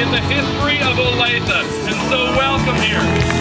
in the history of Olathe. And so welcome here.